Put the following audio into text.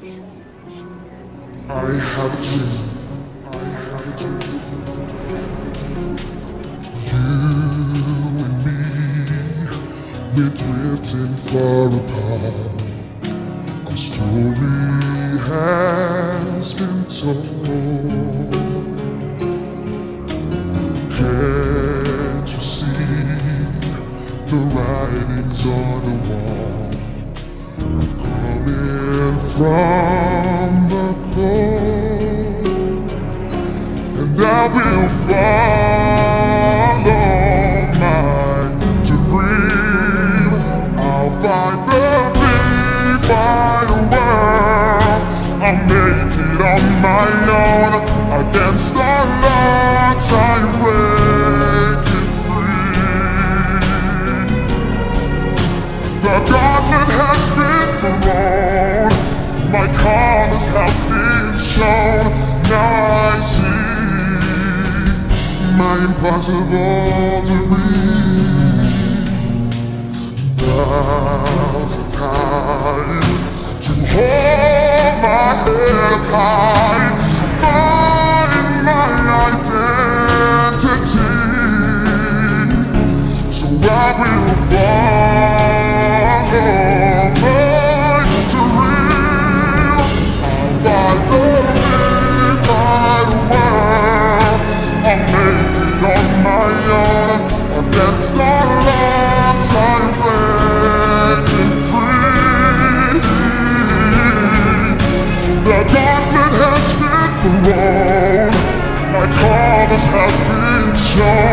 I have dream. I have dream. You and me, we're drifting far apart. Our story has been told. Can't you see the writings on the wall? Of coming from the cold, and I will follow my dream. I'll find the big wide world. I'll make it on my own against the odds. I break it free. The gauntlet been thrown. My colors have been shown. Now I see my impossible dream. Now's the time to hold my head high. My promise has been torn